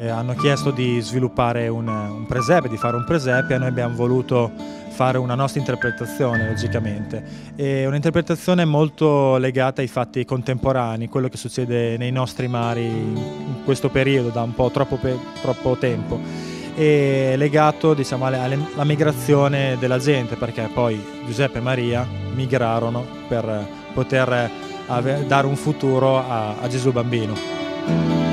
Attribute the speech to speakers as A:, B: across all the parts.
A: hanno chiesto di sviluppare un, un presepe, di fare un presepe e noi abbiamo voluto fare una nostra interpretazione logicamente. È un'interpretazione molto legata ai fatti contemporanei, quello che succede nei nostri mari in questo periodo da un po' troppo, troppo tempo e legato diciamo, alla migrazione della gente perché poi Giuseppe e Maria migrarono per poter dare un futuro a, a Gesù bambino.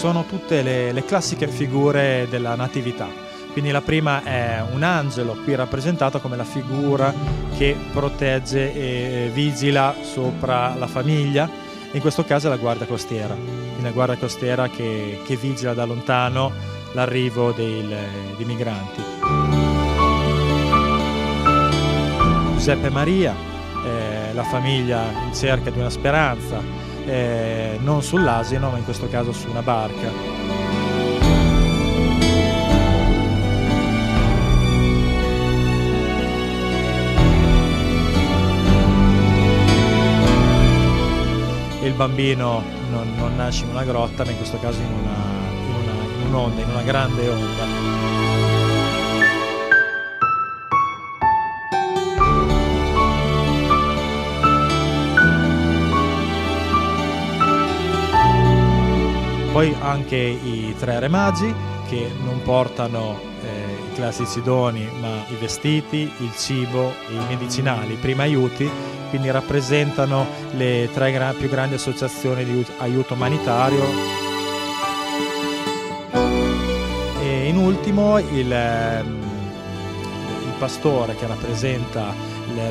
A: Sono tutte le, le classiche figure della natività, quindi la prima è un angelo, qui rappresentato come la figura che protegge e vigila sopra la famiglia, in questo caso è la guardia costiera, quindi la guardia costiera che, che vigila da lontano l'arrivo dei, dei migranti. Giuseppe Maria, eh, la famiglia in cerca di una speranza, eh, non sull'asino ma in questo caso su una barca. il bambino non, non, nasce in una grotta, ma in questo caso in una, un'onda, in una grande onda. Poi anche i tre re magi che non portano eh, i classici doni ma i vestiti, il cibo, i medicinali, i primi aiuti, quindi rappresentano le tre gra più grandi associazioni di aiuto umanitario. In ultimo il, ehm, il pastore che rappresenta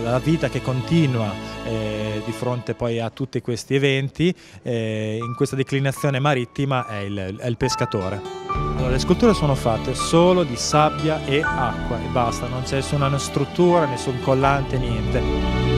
A: la vita che continua eh, di fronte poi a tutti questi eventi, eh, in questa declinazione marittima è il, è il pescatore. Allora, le sculture sono fatte solo di sabbia e acqua e basta, non c'è nessuna struttura, nessun collante, niente.